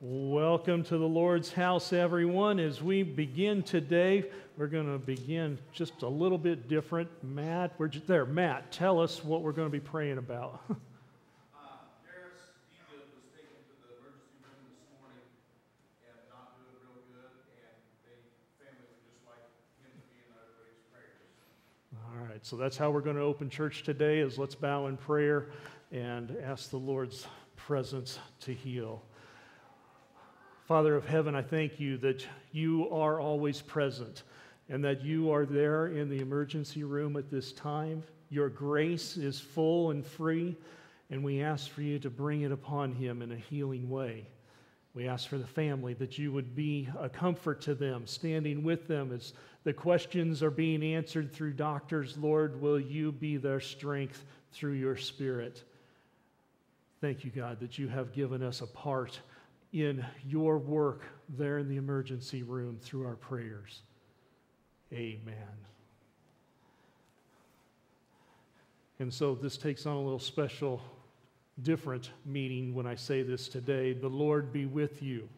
Welcome to the Lord's house, everyone. As we begin today, we're going to begin just a little bit different. Matt, we're there. Matt, tell us what we're going to be praying about. All right, so that's how we're going to open church today is let's bow in prayer and ask the Lord's presence to heal. Father of heaven, I thank you that you are always present and that you are there in the emergency room at this time. Your grace is full and free, and we ask for you to bring it upon him in a healing way. We ask for the family that you would be a comfort to them, standing with them as the questions are being answered through doctors. Lord, will you be their strength through your spirit? Thank you, God, that you have given us a part in your work there in the emergency room through our prayers. Amen. And so this takes on a little special, different meaning when I say this today. The Lord be with you.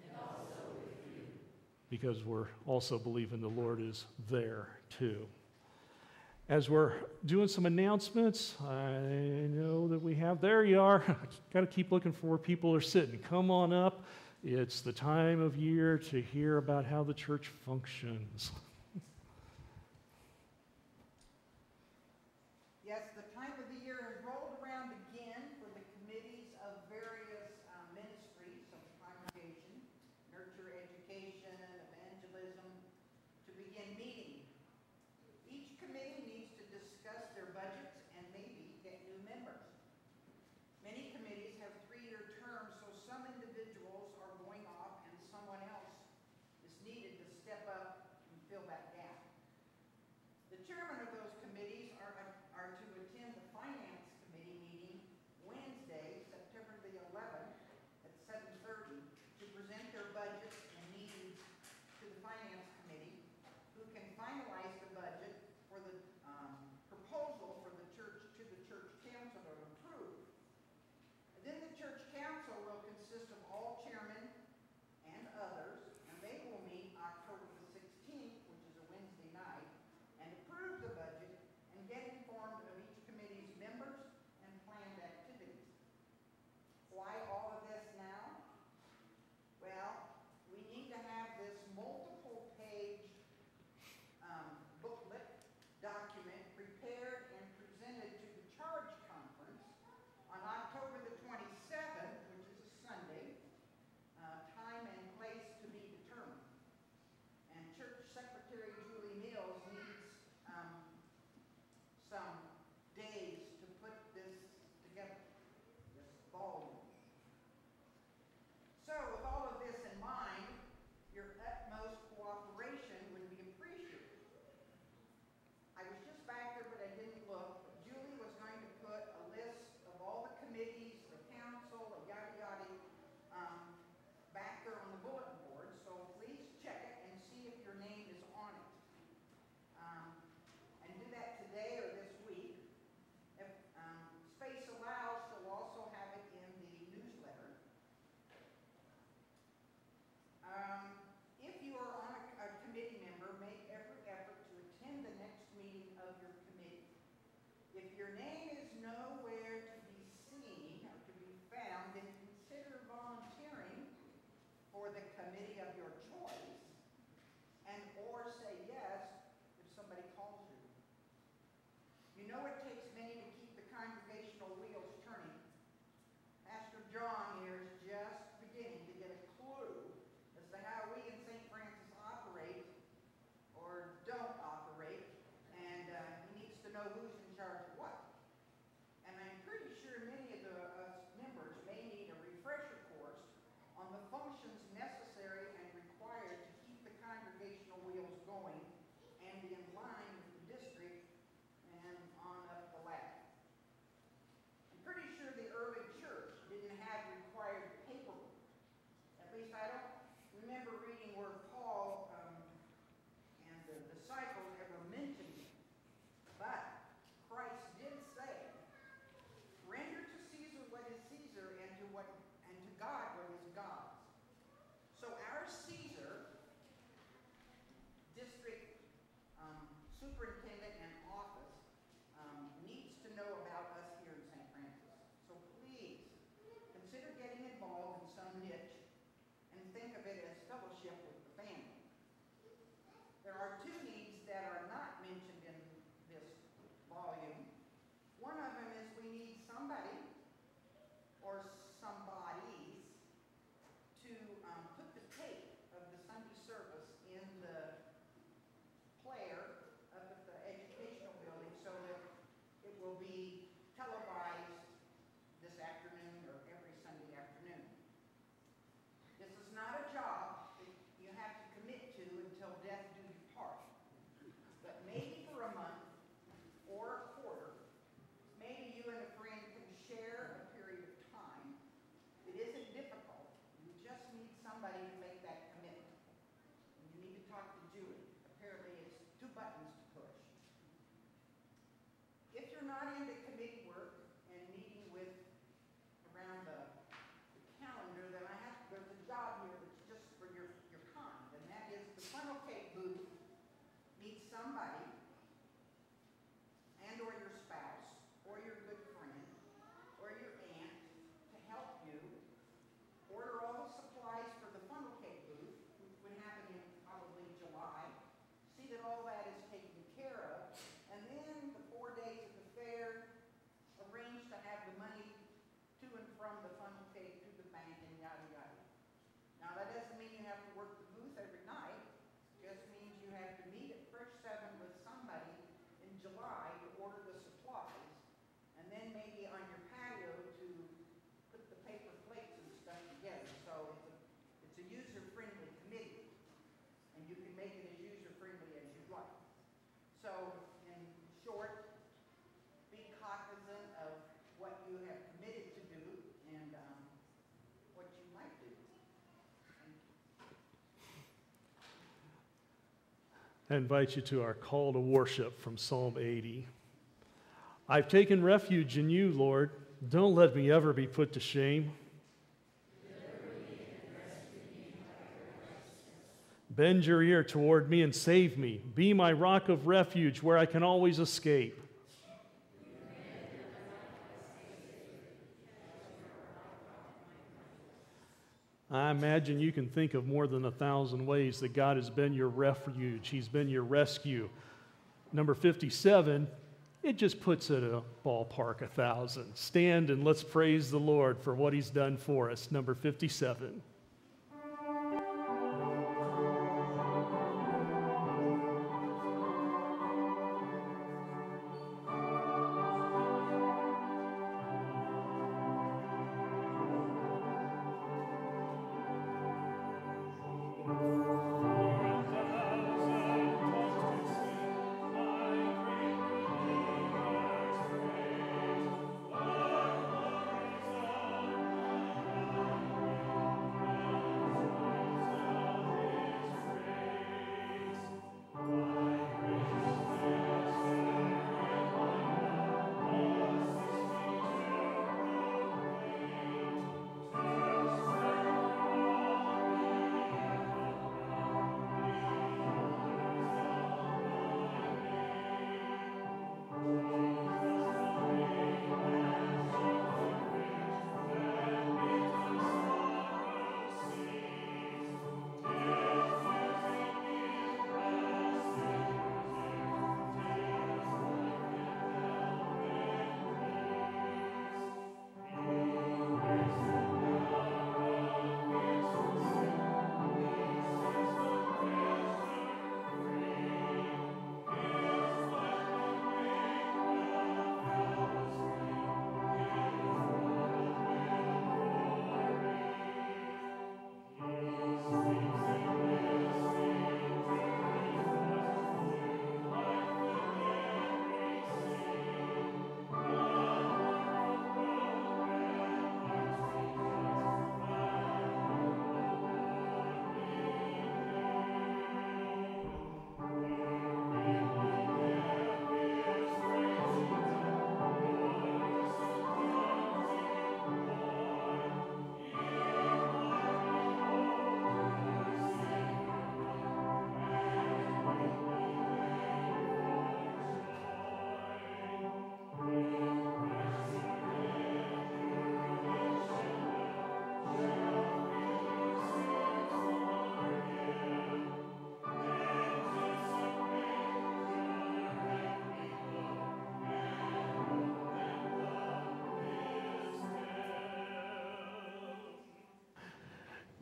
With you. Because we're also believing the Lord is there too as we're doing some announcements, I know that we have, there you are. Got to keep looking for where people are sitting. Come on up. It's the time of year to hear about how the church functions. I invite you to our call to worship from Psalm 80. I've taken refuge in you, Lord. Don't let me ever be put to shame. Bend your ear toward me and save me. Be my rock of refuge where I can always escape. I imagine you can think of more than a thousand ways that God has been your refuge. He's been your rescue. Number 57, it just puts it a ballpark, a thousand. Stand and let's praise the Lord for what He's done for us. Number 57.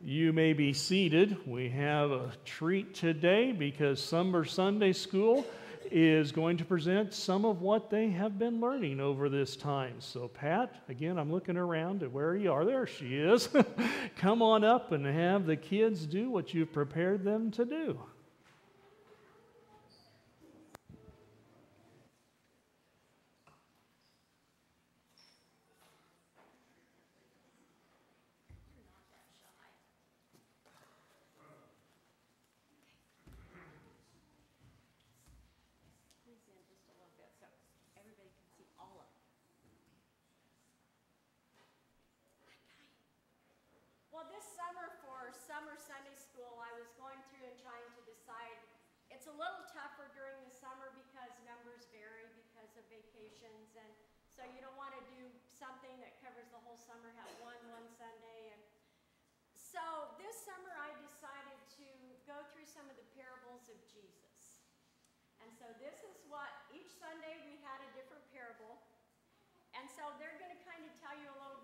You may be seated. We have a treat today because Summer Sunday School is going to present some of what they have been learning over this time. So, Pat, again, I'm looking around at where you are. There she is. Come on up and have the kids do what you've prepared them to do. Squeeze in just a little bit so everybody can see all of it. Well, this summer for summer Sunday school, I was going through and trying to decide. It's a little tougher during the summer because numbers vary because of vacations, and so you don't want to do something that covers the whole summer, have one one Sunday. And so this summer, I decided to go through some of the parables of Jesus. And so this is what, each Sunday we had a different parable. And so they're going to kind of tell you a little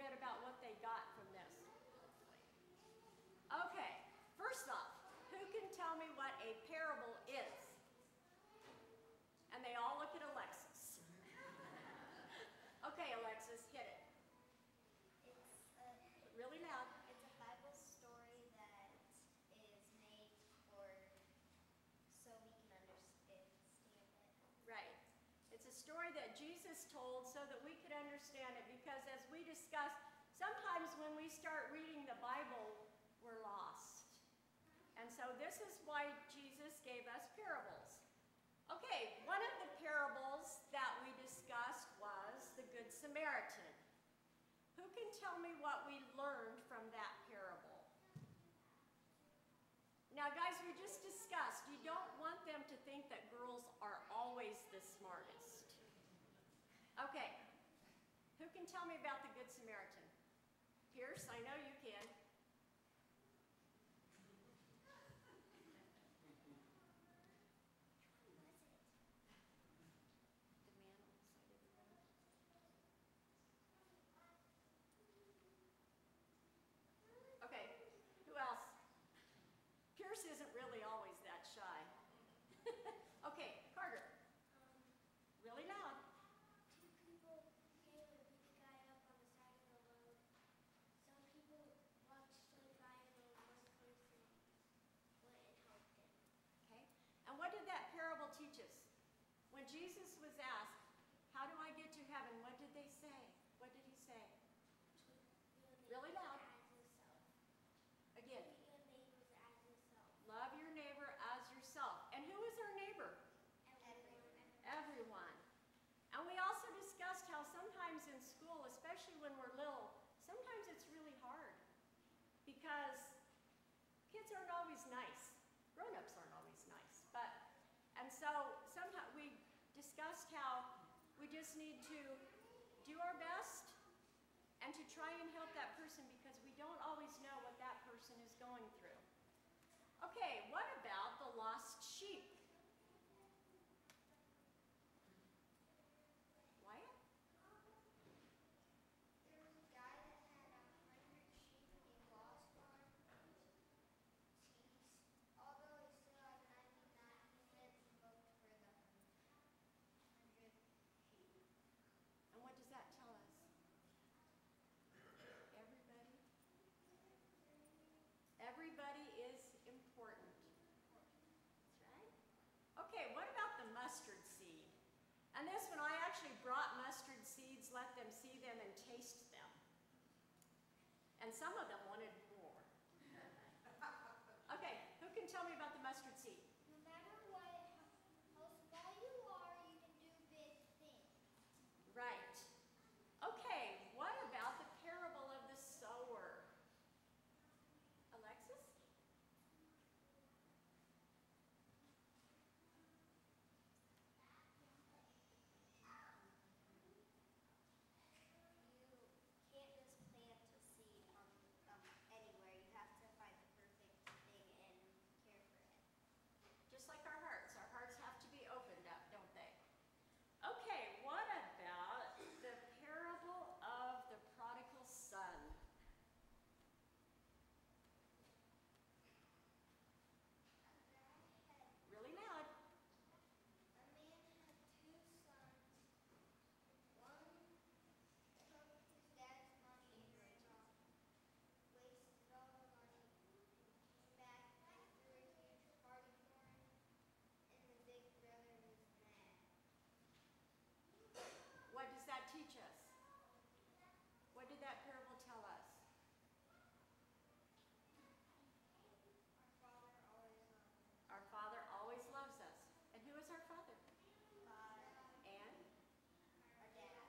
story that Jesus told so that we could understand it because as we discuss, sometimes when we start reading the Bible, we're lost. And so this is why Jesus gave us parables. Okay, one of the parables that we discussed was the Good Samaritan. Who can tell me what we learned from that parable? Now, guys, we just discussed you don't want them to think that girls tell me about the Good Samaritan? Pierce, I know you can. Okay, who else? Pierce isn't Jesus was asked, How do I get to heaven? What did they just need to do our best and to try and help that person because we don't always know what that person is going through. Okay, let them see them and taste them. And some of them wanted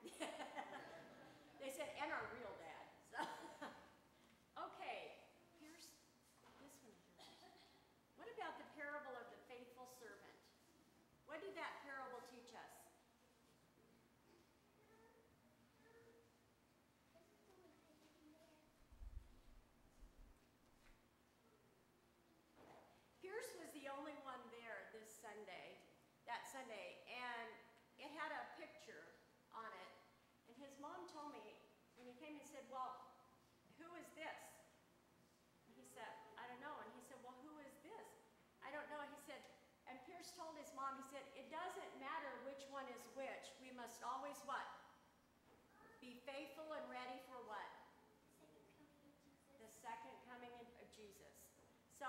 they said, and are real must always what? Be faithful and ready for what? The second coming of Jesus. So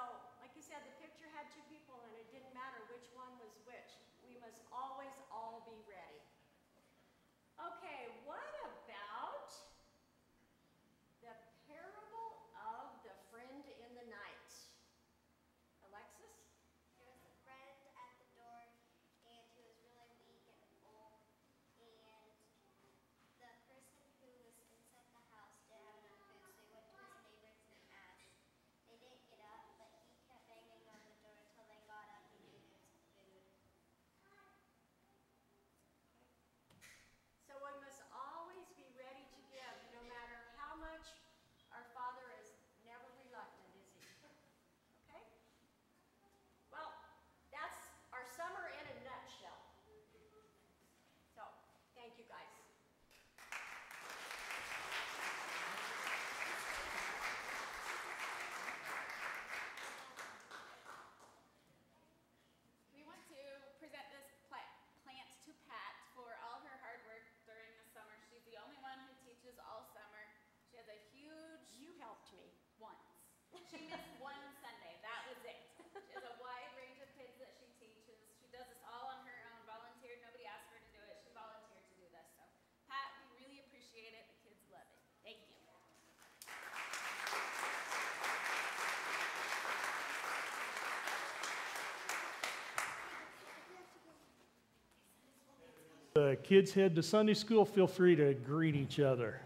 The kids head to Sunday school, feel free to greet each other.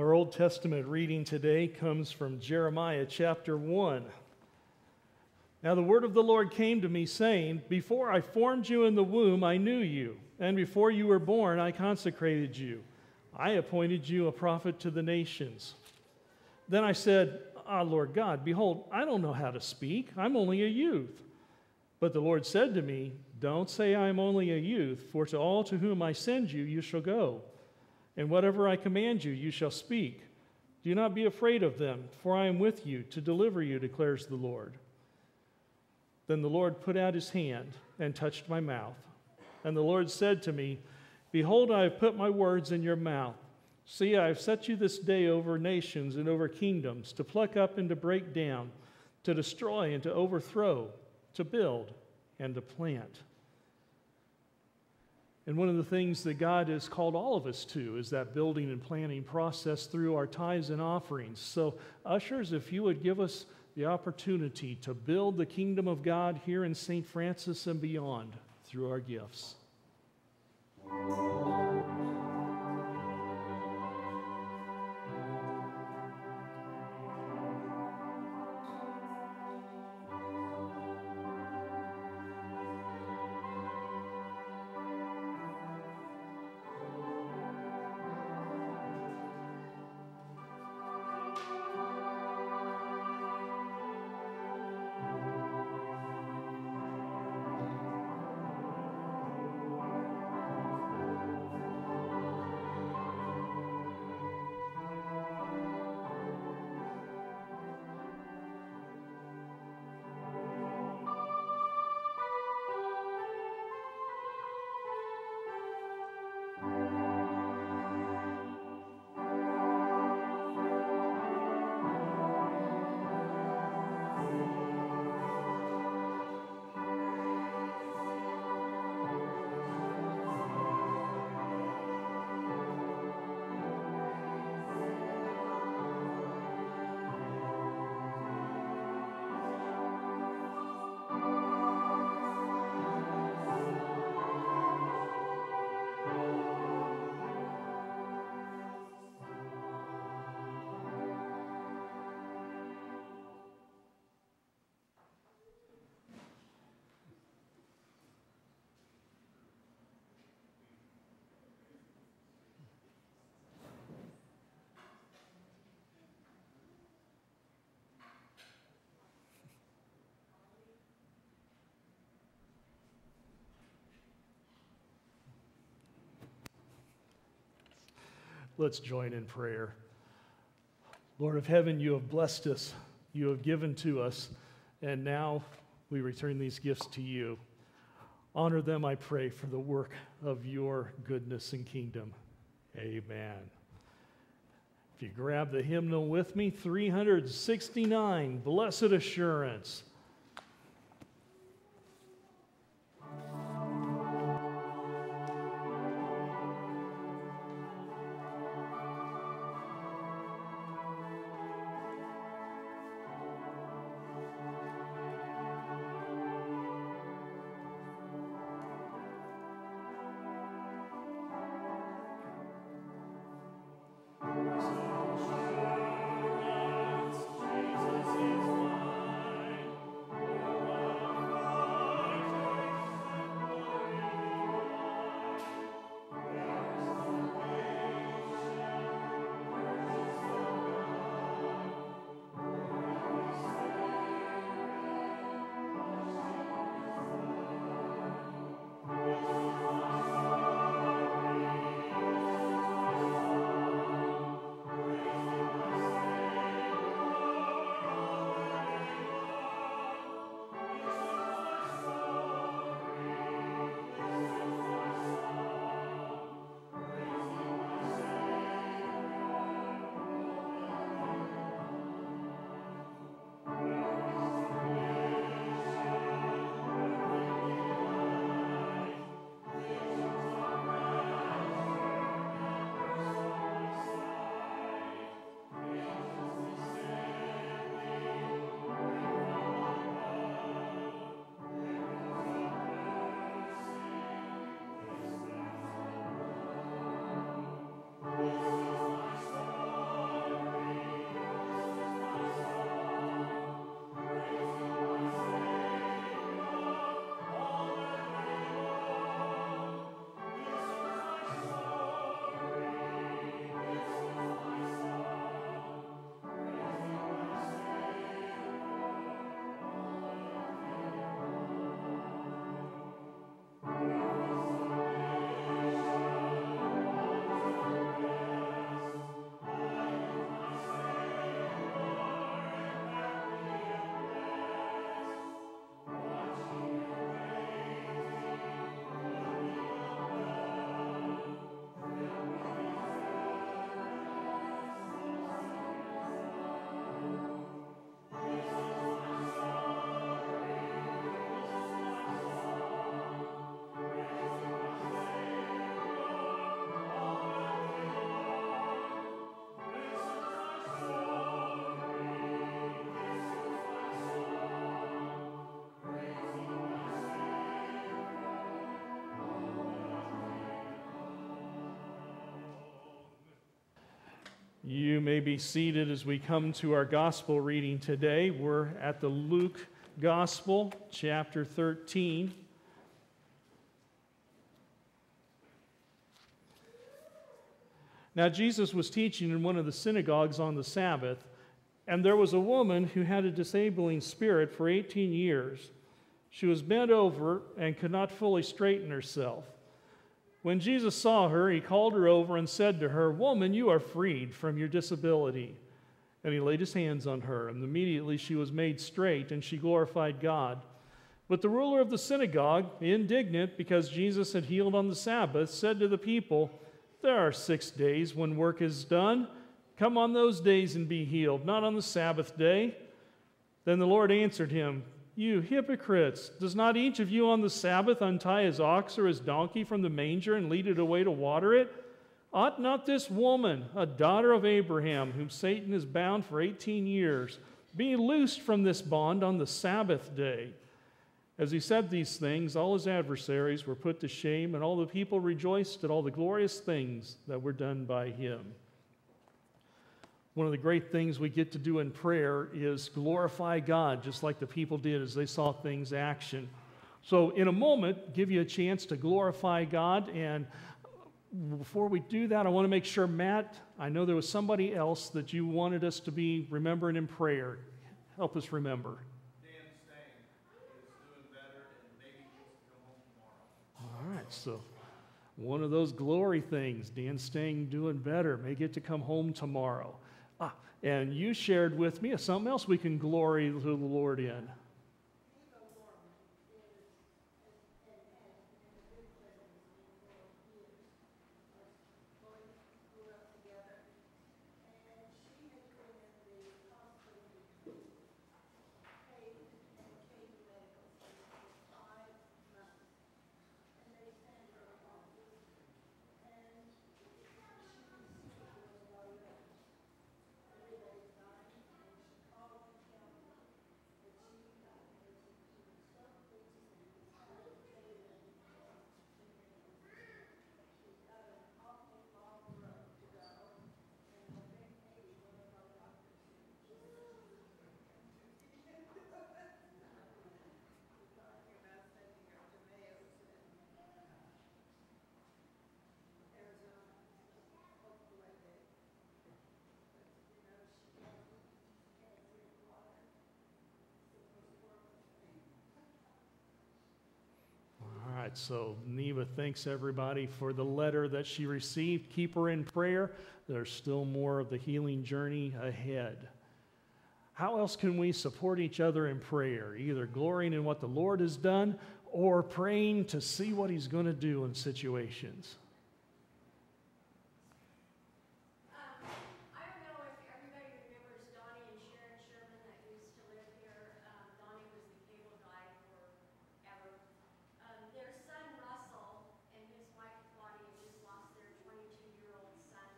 Our Old Testament reading today comes from Jeremiah chapter 1. Now the word of the Lord came to me, saying, Before I formed you in the womb, I knew you, and before you were born, I consecrated you. I appointed you a prophet to the nations. Then I said, Ah, Lord God, behold, I don't know how to speak. I'm only a youth. But the Lord said to me, Don't say I am only a youth, for to all to whom I send you, you shall go and whatever I command you, you shall speak. Do not be afraid of them, for I am with you to deliver you, declares the Lord. Then the Lord put out his hand and touched my mouth. And the Lord said to me, Behold, I have put my words in your mouth. See, I have set you this day over nations and over kingdoms, to pluck up and to break down, to destroy and to overthrow, to build and to plant. And one of the things that God has called all of us to is that building and planning process through our tithes and offerings. So, ushers, if you would give us the opportunity to build the kingdom of God here in St. Francis and beyond through our gifts. Let's join in prayer. Lord of heaven, you have blessed us, you have given to us, and now we return these gifts to you. Honor them, I pray, for the work of your goodness and kingdom. Amen. If you grab the hymnal with me, 369, Blessed Assurance. You may be seated as we come to our gospel reading today. We're at the Luke Gospel, chapter 13. Now, Jesus was teaching in one of the synagogues on the Sabbath, and there was a woman who had a disabling spirit for 18 years. She was bent over and could not fully straighten herself. When Jesus saw her, he called her over and said to her, Woman, you are freed from your disability. And he laid his hands on her, and immediately she was made straight, and she glorified God. But the ruler of the synagogue, indignant because Jesus had healed on the Sabbath, said to the people, There are six days when work is done. Come on those days and be healed, not on the Sabbath day. Then the Lord answered him, you hypocrites, does not each of you on the Sabbath untie his ox or his donkey from the manger and lead it away to water it? Ought not this woman, a daughter of Abraham, whom Satan has bound for 18 years, be loosed from this bond on the Sabbath day? As he said these things, all his adversaries were put to shame, and all the people rejoiced at all the glorious things that were done by him. One of the great things we get to do in prayer is glorify God, just like the people did as they saw things action. So, in a moment, give you a chance to glorify God. And before we do that, I want to make sure, Matt, I know there was somebody else that you wanted us to be remembering in prayer. Help us remember. Dan Stang is doing better and maybe he'll come home tomorrow. All right, so one of those glory things, Dan Stang doing better, may get to come home tomorrow. And you shared with me something else we can glory to the Lord in. All right, so Neva thanks everybody for the letter that she received. Keep her in prayer. There's still more of the healing journey ahead. How else can we support each other in prayer? Either glorying in what the Lord has done or praying to see what He's going to do in situations. Um, I don't know if everybody remembers Donnie and Sharon Sherman that used to live here. Um, Donnie was the cable guy forever. Um, their son Russell and his wife Claudia just lost their twenty-two-year-old son,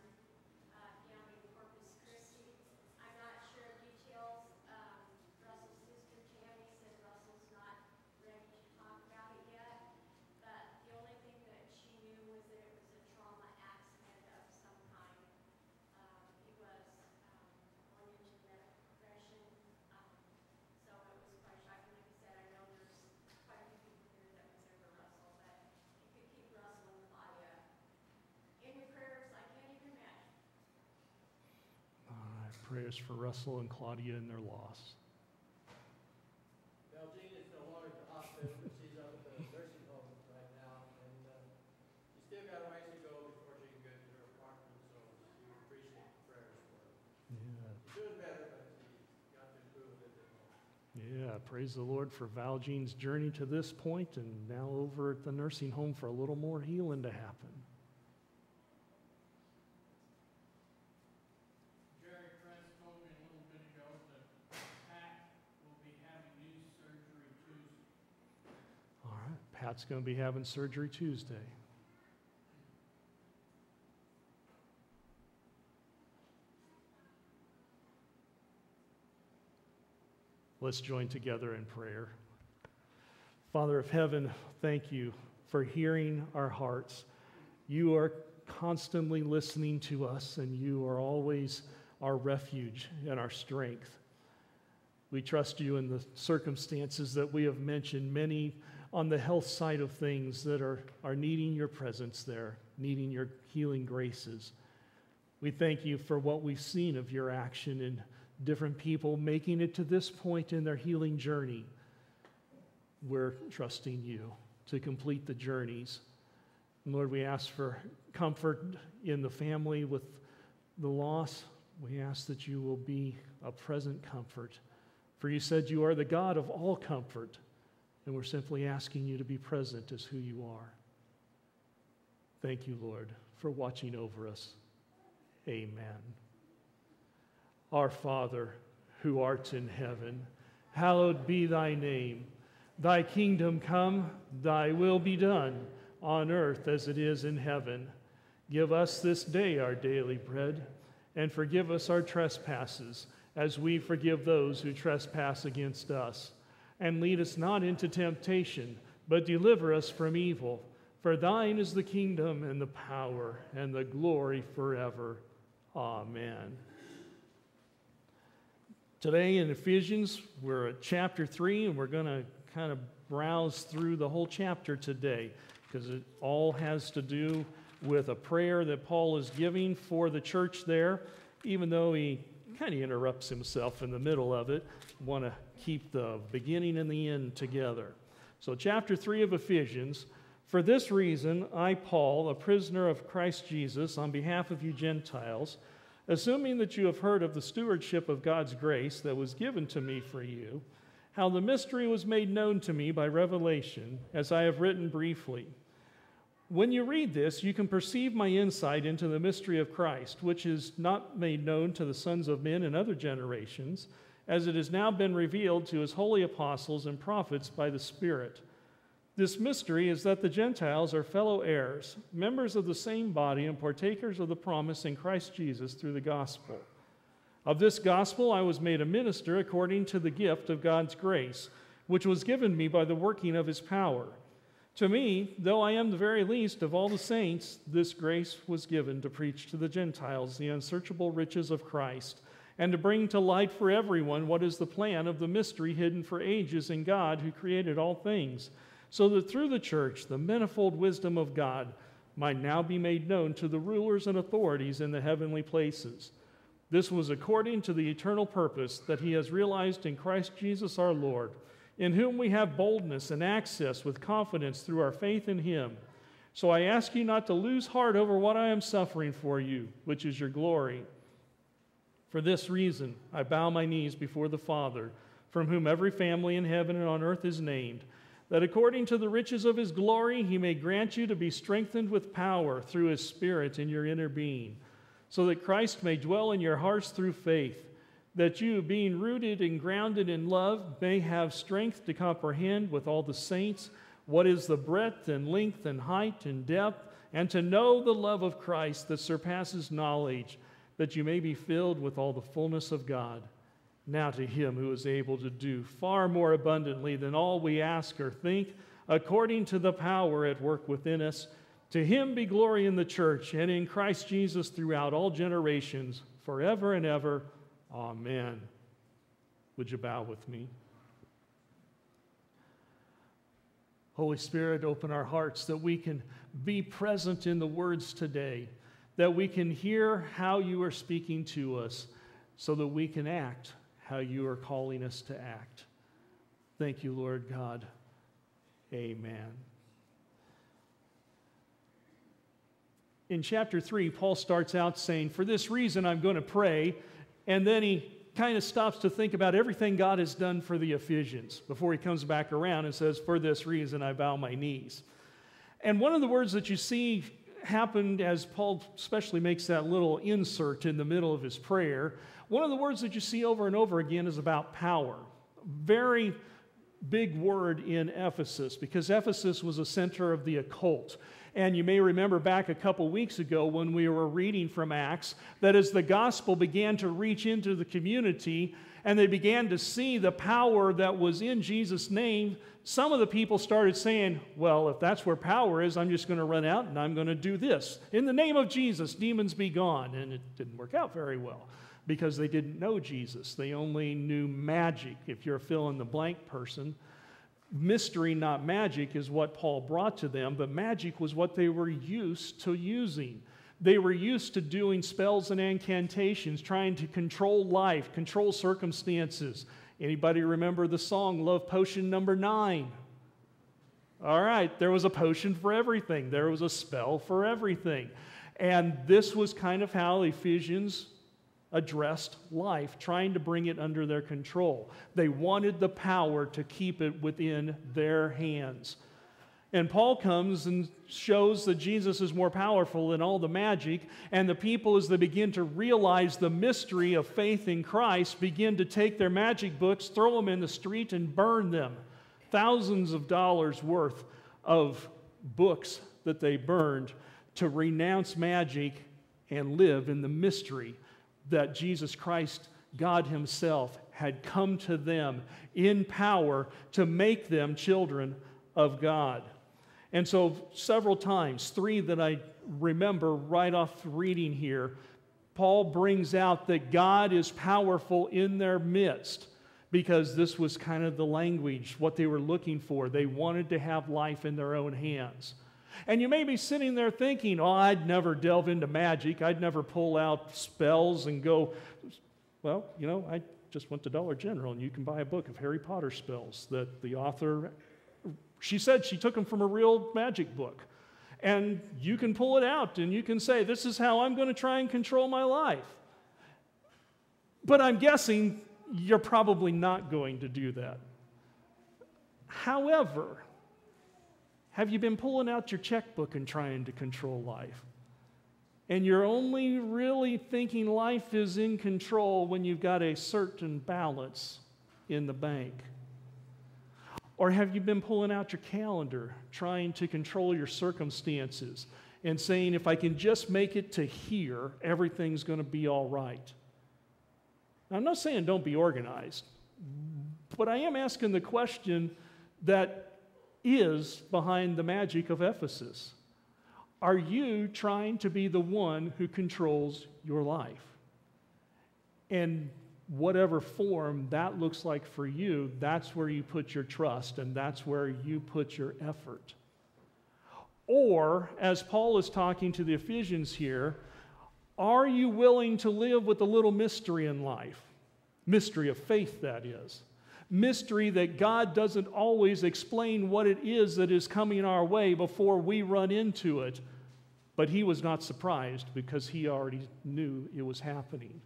uh, down in Corpus Christi. I'm not sure of details. Um, Russell's sister Tammy said Russell's not ready to talk about it yet. But the only thing that she knew was that it was a trauma accident of some kind. Um, he was, um, going into medical profession, um, so it was quite shocking. Like I said, I know there's quite a few people here that was ever Russell, but if you could keep Russell and Claudia in your prayers, I can't even imagine. All right, prayers for Russell and Claudia and their loss. Is no longer at the hospital, but she's up at the nursing home right now, and, uh, she's still got a ways to go before she can get to her apartment, so appreciate the prayers for her. Yeah, She's doing better, but she's got to improve a little bit more. yeah, praise the Lord for Valjean's journey to this point and now over at the nursing home for a little more healing to happen. Jerry Kress told me a little bit ago that Pat will be having knee surgery Tuesday. All Pat's going to be having surgery Tuesday. Let's join together in prayer. Father of heaven, thank you for hearing our hearts. You are constantly listening to us, and you are always our refuge and our strength. We trust you in the circumstances that we have mentioned, many on the health side of things that are, are needing your presence there, needing your healing graces. We thank you for what we've seen of your action in different people making it to this point in their healing journey. We're trusting you to complete the journeys. And Lord, we ask for comfort in the family with the loss. We ask that you will be a present comfort. For you said you are the God of all comfort, and we're simply asking you to be present as who you are. Thank you, Lord, for watching over us. Amen. Our Father, who art in heaven, hallowed be thy name. Thy kingdom come, thy will be done, on earth as it is in heaven. Give us this day our daily bread, and forgive us our trespasses, as we forgive those who trespass against us. And lead us not into temptation, but deliver us from evil. For thine is the kingdom, and the power, and the glory forever. Amen. Today in Ephesians, we're at chapter 3, and we're going to kind of browse through the whole chapter today because it all has to do with a prayer that Paul is giving for the church there, even though he kind of interrupts himself in the middle of it. Want to keep the beginning and the end together. So, chapter 3 of Ephesians. For this reason, I, Paul, a prisoner of Christ Jesus, on behalf of you Gentiles, assuming that you have heard of the stewardship of God's grace that was given to me for you, how the mystery was made known to me by revelation, as I have written briefly. When you read this, you can perceive my insight into the mystery of Christ, which is not made known to the sons of men in other generations, as it has now been revealed to his holy apostles and prophets by the Spirit. This mystery is that the Gentiles are fellow heirs, members of the same body, and partakers of the promise in Christ Jesus through the gospel. Of this gospel I was made a minister according to the gift of God's grace, which was given me by the working of his power. To me, though I am the very least of all the saints, this grace was given to preach to the Gentiles the unsearchable riches of Christ, and to bring to light for everyone what is the plan of the mystery hidden for ages in God who created all things so that through the church the manifold wisdom of God might now be made known to the rulers and authorities in the heavenly places. This was according to the eternal purpose that He has realized in Christ Jesus our Lord, in whom we have boldness and access with confidence through our faith in Him. So I ask you not to lose heart over what I am suffering for you, which is your glory. For this reason, I bow my knees before the Father, from whom every family in heaven and on earth is named that according to the riches of his glory, he may grant you to be strengthened with power through his Spirit in your inner being, so that Christ may dwell in your hearts through faith, that you, being rooted and grounded in love, may have strength to comprehend with all the saints what is the breadth and length and height and depth, and to know the love of Christ that surpasses knowledge, that you may be filled with all the fullness of God. Now to him who is able to do far more abundantly than all we ask or think, according to the power at work within us, to him be glory in the church and in Christ Jesus throughout all generations, forever and ever. Amen. Would you bow with me? Holy Spirit, open our hearts that we can be present in the words today, that we can hear how you are speaking to us, so that we can act how you are calling us to act. Thank you, Lord God. Amen. In chapter 3, Paul starts out saying, For this reason I'm going to pray. And then he kind of stops to think about everything God has done for the Ephesians before he comes back around and says, For this reason I bow my knees. And one of the words that you see happened as Paul especially makes that little insert in the middle of his prayer one of the words that you see over and over again is about power. Very big word in Ephesus because Ephesus was a center of the occult. And you may remember back a couple weeks ago when we were reading from Acts that as the gospel began to reach into the community and they began to see the power that was in Jesus' name, some of the people started saying, Well, if that's where power is, I'm just going to run out and I'm going to do this. In the name of Jesus, demons be gone. And it didn't work out very well because they didn't know Jesus. They only knew magic. If you're a fill in the blank person, mystery, not magic, is what Paul brought to them, but magic was what they were used to using. They were used to doing spells and incantations, trying to control life, control circumstances. Anybody remember the song Love Potion number nine? All right, there was a potion for everything, there was a spell for everything. And this was kind of how Ephesians addressed life, trying to bring it under their control. They wanted the power to keep it within their hands. And Paul comes and shows that Jesus is more powerful than all the magic. And the people, as they begin to realize the mystery of faith in Christ, begin to take their magic books, throw them in the street, and burn them. Thousands of dollars worth of books that they burned to renounce magic and live in the mystery that Jesus Christ, God Himself, had come to them in power to make them children of God. And so, several times, three that I remember right off reading here, Paul brings out that God is powerful in their midst because this was kind of the language, what they were looking for. They wanted to have life in their own hands. And you may be sitting there thinking, oh, I'd never delve into magic. I'd never pull out spells and go, well, you know, I just went to Dollar General and you can buy a book of Harry Potter spells that the author, she said she took them from a real magic book. And you can pull it out and you can say, this is how I'm going to try and control my life. But I'm guessing you're probably not going to do that. However, have you been pulling out your checkbook and trying to control life? And you're only really thinking life is in control when you've got a certain balance in the bank. Or have you been pulling out your calendar, trying to control your circumstances, and saying, if I can just make it to here, everything's going to be all right? Now, I'm not saying don't be organized, but I am asking the question that is behind the magic of Ephesus. Are you trying to be the one who controls your life? And whatever form that looks like for you, that's where you put your trust and that's where you put your effort. Or, as Paul is talking to the Ephesians here, are you willing to live with a little mystery in life? Mystery of faith, that is. Mystery that God doesn't always explain what it is that is coming our way before we run into it. But he was not surprised because he already knew it was happening.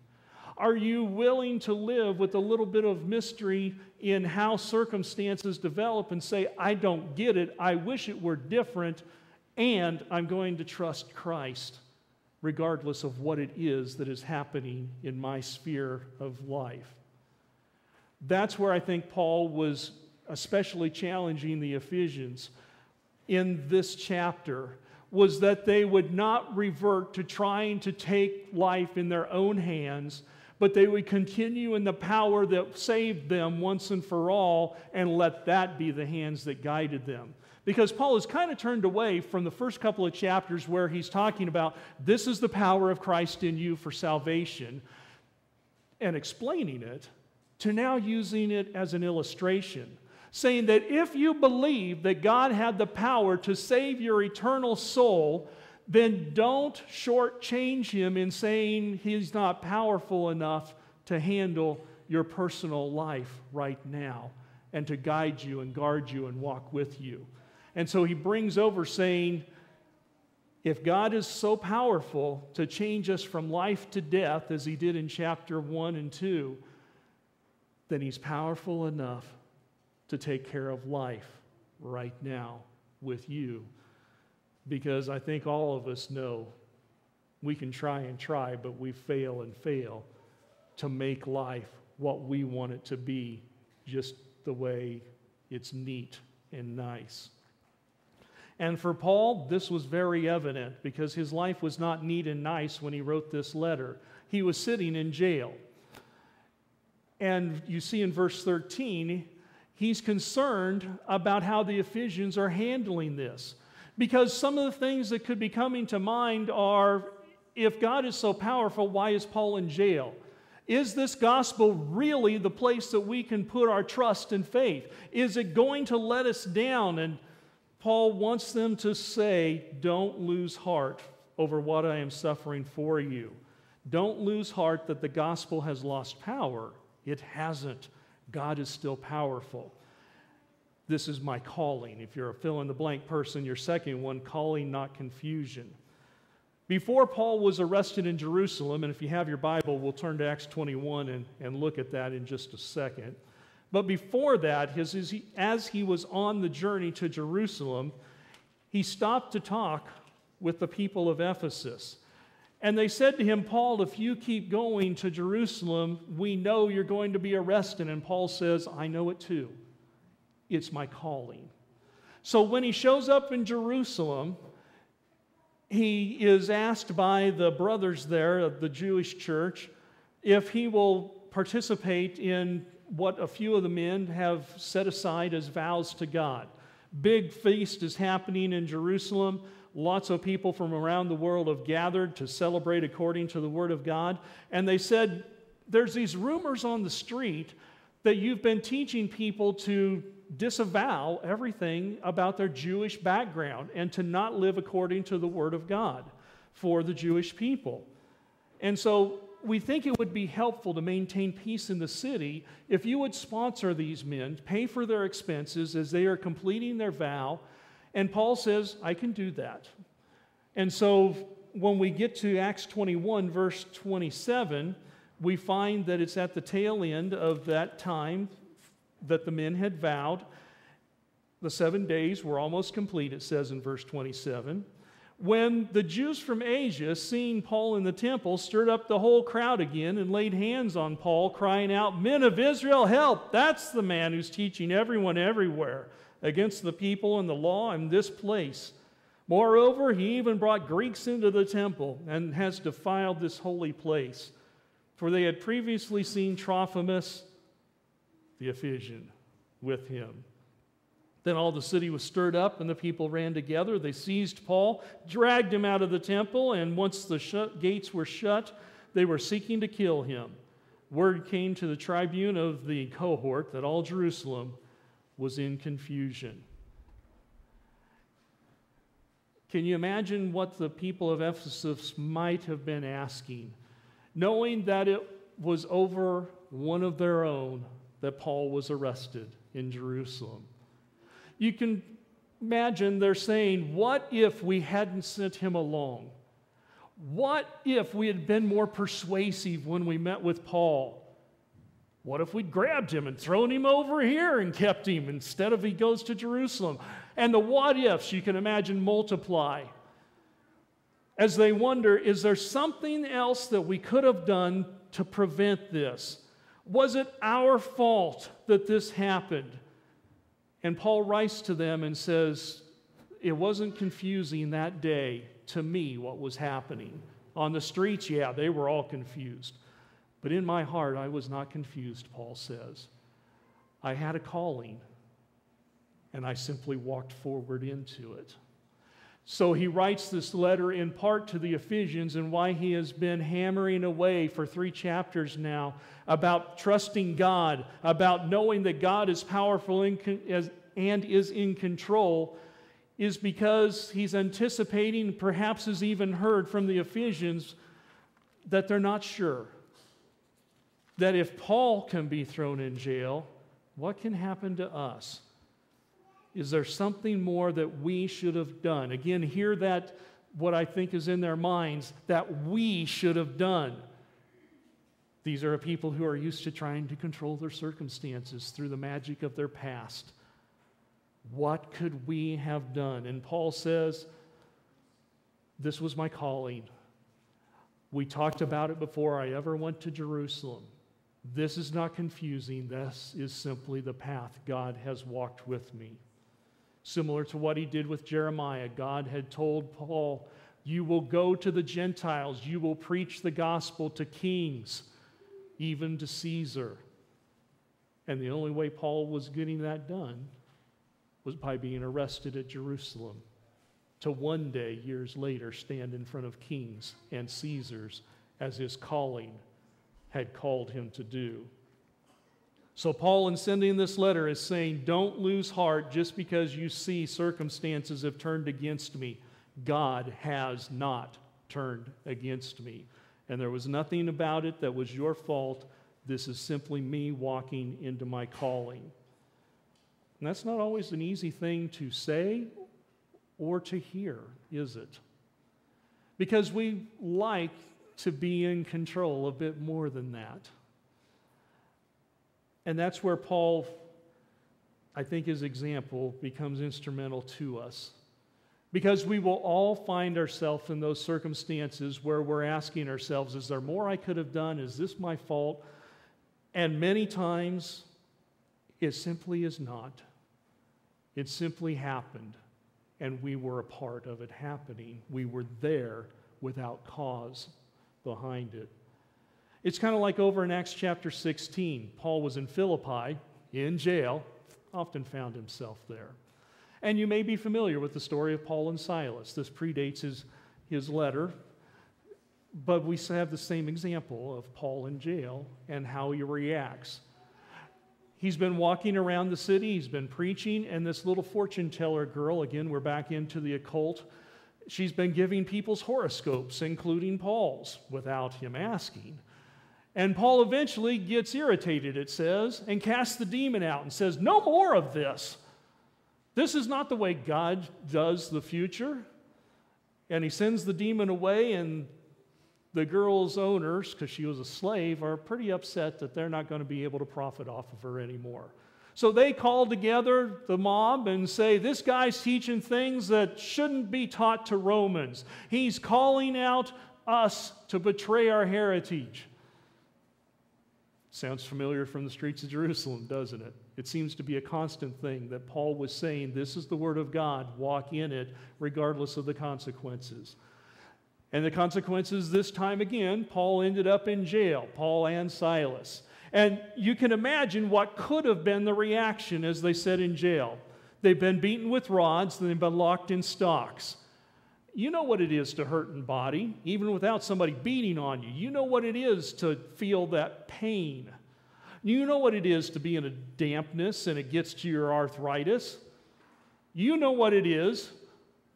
Are you willing to live with a little bit of mystery in how circumstances develop and say, I don't get it, I wish it were different, and I'm going to trust Christ regardless of what it is that is happening in my sphere of life? That's where I think Paul was especially challenging the Ephesians in this chapter was that they would not revert to trying to take life in their own hands but they would continue in the power that saved them once and for all and let that be the hands that guided them. Because Paul has kind of turned away from the first couple of chapters where he's talking about this is the power of Christ in you for salvation and explaining it to now using it as an illustration. Saying that if you believe that God had the power to save your eternal soul, then don't shortchange him in saying he's not powerful enough to handle your personal life right now and to guide you and guard you and walk with you. And so he brings over saying, if God is so powerful to change us from life to death, as he did in chapter 1 and 2, then he's powerful enough to take care of life right now with you because I think all of us know we can try and try, but we fail and fail to make life what we want it to be, just the way it's neat and nice. And for Paul, this was very evident because his life was not neat and nice when he wrote this letter. He was sitting in jail. And you see in verse 13, he's concerned about how the Ephesians are handling this. Because some of the things that could be coming to mind are if God is so powerful, why is Paul in jail? Is this gospel really the place that we can put our trust and faith? Is it going to let us down? And Paul wants them to say, Don't lose heart over what I am suffering for you. Don't lose heart that the gospel has lost power. It hasn't. God is still powerful. This is my calling. If you're a fill in the blank person, your second one, calling, not confusion. Before Paul was arrested in Jerusalem, and if you have your Bible, we'll turn to Acts 21 and, and look at that in just a second. But before that, his, as, as he was on the journey to Jerusalem, he stopped to talk with the people of Ephesus. And they said to him, Paul, if you keep going to Jerusalem, we know you're going to be arrested. And Paul says, I know it too. It's my calling. So when he shows up in Jerusalem, he is asked by the brothers there of the Jewish church if he will participate in what a few of the men have set aside as vows to God. Big feast is happening in Jerusalem. Lots of people from around the world have gathered to celebrate according to the Word of God. And they said, There's these rumors on the street that you've been teaching people to disavow everything about their Jewish background and to not live according to the Word of God for the Jewish people. And so we think it would be helpful to maintain peace in the city if you would sponsor these men, pay for their expenses as they are completing their vow. And Paul says, I can do that. And so when we get to Acts 21, verse 27, we find that it's at the tail end of that time that the men had vowed. The seven days were almost complete, it says in verse 27. When the Jews from Asia, seeing Paul in the temple, stirred up the whole crowd again and laid hands on Paul, crying out, Men of Israel, help! That's the man who's teaching everyone everywhere against the people and the law in this place. Moreover, he even brought Greeks into the temple and has defiled this holy place. For they had previously seen Trophimus, the Ephesian, with him. Then all the city was stirred up, and the people ran together. They seized Paul, dragged him out of the temple, and once the gates were shut, they were seeking to kill him. Word came to the tribune of the cohort that all Jerusalem was in confusion. Can you imagine what the people of Ephesus might have been asking, knowing that it was over one of their own that Paul was arrested in Jerusalem? You can imagine they're saying, What if we hadn't sent him along? What if we had been more persuasive when we met with Paul? What if we'd grabbed him and thrown him over here and kept him instead of he goes to Jerusalem? And the what ifs you can imagine multiply as they wonder is there something else that we could have done to prevent this? Was it our fault that this happened? And Paul writes to them and says, It wasn't confusing that day to me what was happening. On the streets, yeah, they were all confused. But in my heart, I was not confused, Paul says. I had a calling, and I simply walked forward into it. So he writes this letter in part to the Ephesians and why he has been hammering away for three chapters now about trusting God, about knowing that God is powerful and is in control, is because he's anticipating, perhaps has even heard from the Ephesians, that they're not sure. That if Paul can be thrown in jail, what can happen to us? Is there something more that we should have done? Again, hear that what I think is in their minds that we should have done. These are people who are used to trying to control their circumstances through the magic of their past. What could we have done? And Paul says, This was my calling. We talked about it before I ever went to Jerusalem. This is not confusing. This is simply the path God has walked with me. Similar to what he did with Jeremiah, God had told Paul, You will go to the Gentiles, you will preach the gospel to kings, even to Caesar. And the only way Paul was getting that done was by being arrested at Jerusalem to one day, years later, stand in front of kings and Caesars as his calling had called him to do. So, Paul, in sending this letter, is saying, Don't lose heart just because you see circumstances have turned against me. God has not turned against me. And there was nothing about it that was your fault. This is simply me walking into my calling. And that's not always an easy thing to say or to hear, is it? Because we like to be in control a bit more than that. And that's where Paul, I think his example becomes instrumental to us. Because we will all find ourselves in those circumstances where we're asking ourselves, is there more I could have done? Is this my fault? And many times, it simply is not. It simply happened, and we were a part of it happening. We were there without cause behind it. It's kind of like over in Acts chapter 16. Paul was in Philippi, in jail, often found himself there. And you may be familiar with the story of Paul and Silas. This predates his, his letter, but we have the same example of Paul in jail and how he reacts. He's been walking around the city, he's been preaching, and this little fortune teller girl, again, we're back into the occult, she's been giving people's horoscopes, including Paul's, without him asking. And Paul eventually gets irritated, it says, and casts the demon out and says, No more of this. This is not the way God does the future. And he sends the demon away, and the girl's owners, because she was a slave, are pretty upset that they're not going to be able to profit off of her anymore. So they call together the mob and say, This guy's teaching things that shouldn't be taught to Romans. He's calling out us to betray our heritage. Sounds familiar from the streets of Jerusalem, doesn't it? It seems to be a constant thing that Paul was saying, This is the word of God, walk in it, regardless of the consequences. And the consequences this time again, Paul ended up in jail, Paul and Silas. And you can imagine what could have been the reaction as they said in jail. They've been beaten with rods, they've been locked in stocks. You know what it is to hurt in body, even without somebody beating on you. You know what it is to feel that pain. You know what it is to be in a dampness and it gets to your arthritis. You know what it is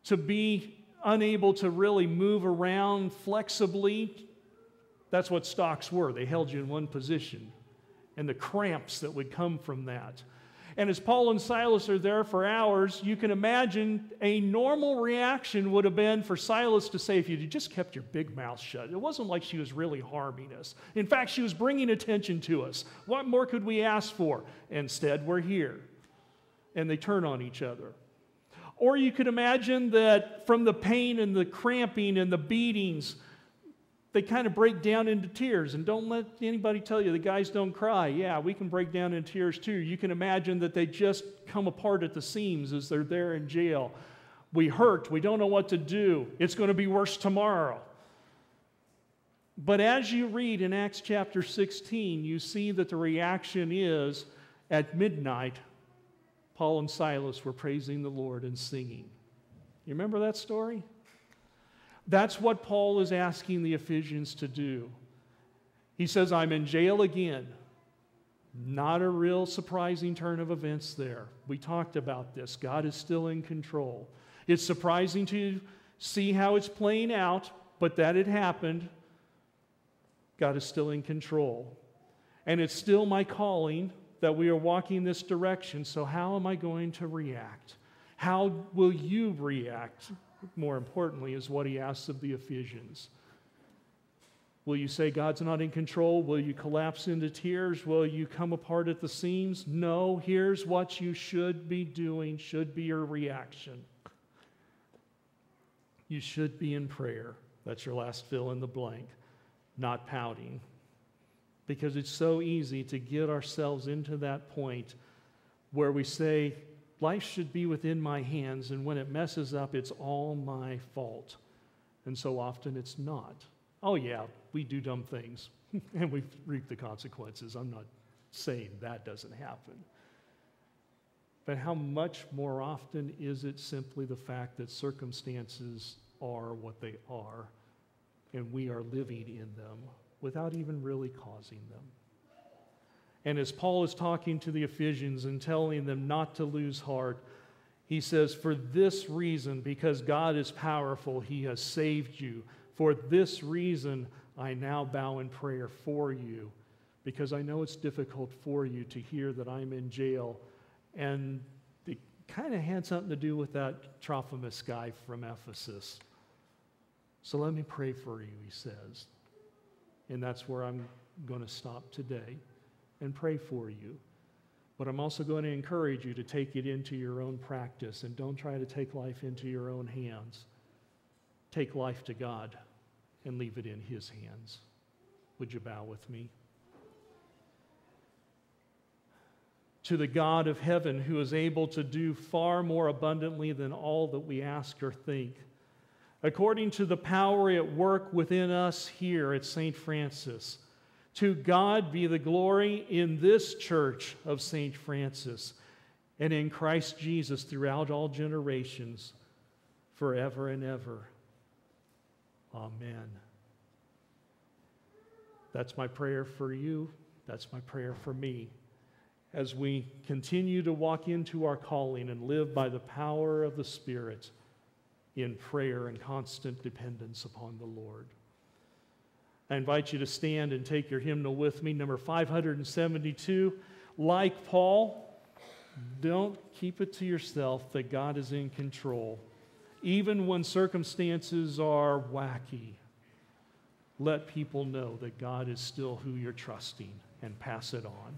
to be unable to really move around flexibly. That's what stocks were. They held you in one position. And the cramps that would come from that. And as Paul and Silas are there for hours, you can imagine a normal reaction would have been for Silas to say, if you just kept your big mouth shut. It wasn't like she was really harming us. In fact, she was bringing attention to us. What more could we ask for? Instead, we're here. And they turn on each other. Or you could imagine that from the pain and the cramping and the beatings, they kind of break down into tears. And don't let anybody tell you the guys don't cry. Yeah, we can break down in tears too. You can imagine that they just come apart at the seams as they're there in jail. We hurt. We don't know what to do. It's going to be worse tomorrow. But as you read in Acts chapter 16, you see that the reaction is at midnight, Paul and Silas were praising the Lord and singing. You remember that story? That's what Paul is asking the Ephesians to do. He says, I'm in jail again. Not a real surprising turn of events there. We talked about this. God is still in control. It's surprising to see how it's playing out, but that it happened. God is still in control. And it's still my calling that we are walking this direction. So, how am I going to react? How will you react? More importantly, is what he asks of the Ephesians. Will you say God's not in control? Will you collapse into tears? Will you come apart at the seams? No, here's what you should be doing, should be your reaction. You should be in prayer. That's your last fill in the blank, not pouting. Because it's so easy to get ourselves into that point where we say, Life should be within my hands, and when it messes up, it's all my fault. And so often it's not. Oh, yeah, we do dumb things, and we reap the consequences. I'm not saying that doesn't happen. But how much more often is it simply the fact that circumstances are what they are, and we are living in them without even really causing them? And as Paul is talking to the Ephesians and telling them not to lose heart, he says, For this reason, because God is powerful, he has saved you. For this reason, I now bow in prayer for you, because I know it's difficult for you to hear that I'm in jail. And it kind of had something to do with that Trophimus guy from Ephesus. So let me pray for you, he says. And that's where I'm going to stop today and pray for you. But I'm also going to encourage you to take it into your own practice and don't try to take life into your own hands. Take life to God and leave it in His hands. Would you bow with me? To the God of heaven who is able to do far more abundantly than all that we ask or think, according to the power at work within us here at St. Francis to God be the glory in this church of St. Francis and in Christ Jesus throughout all generations, forever and ever. Amen. That's my prayer for you. That's my prayer for me. As we continue to walk into our calling and live by the power of the Spirit in prayer and constant dependence upon the Lord. I invite you to stand and take your hymnal with me, number 572. Like Paul, don't keep it to yourself that God is in control, even when circumstances are wacky. let people know that God is still who you're trusting and pass it on.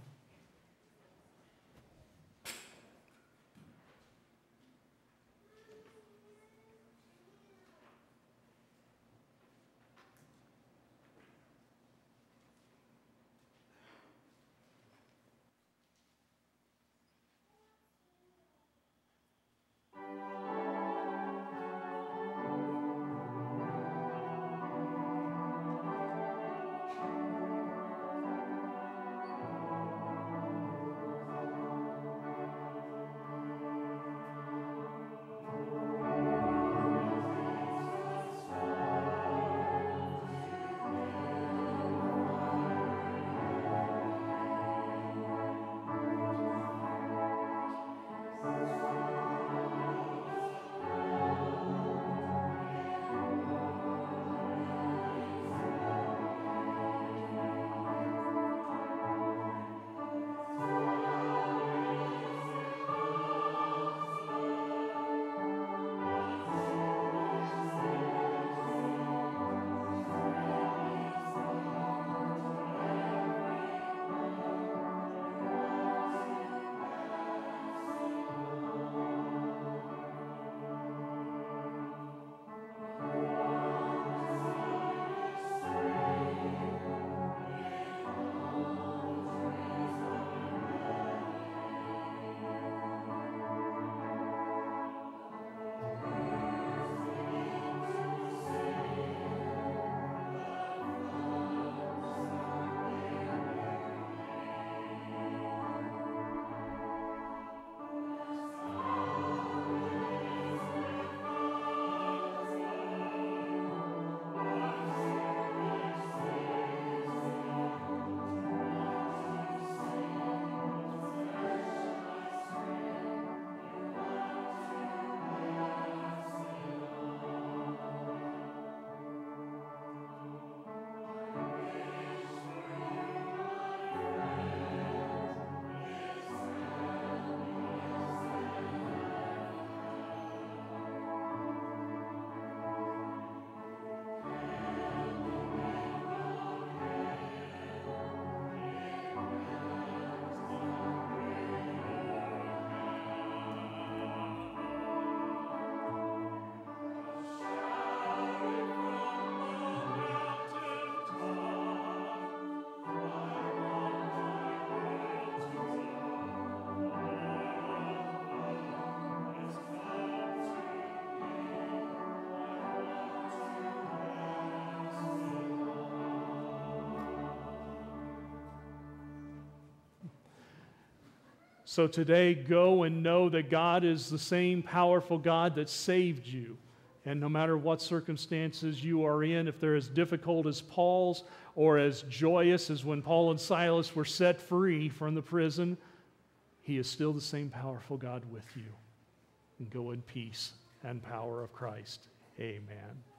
So today, go and know that God is the same powerful God that saved you. And no matter what circumstances you are in, if they're as difficult as Paul's or as joyous as when Paul and Silas were set free from the prison, he is still the same powerful God with you. And go in peace and power of Christ. Amen.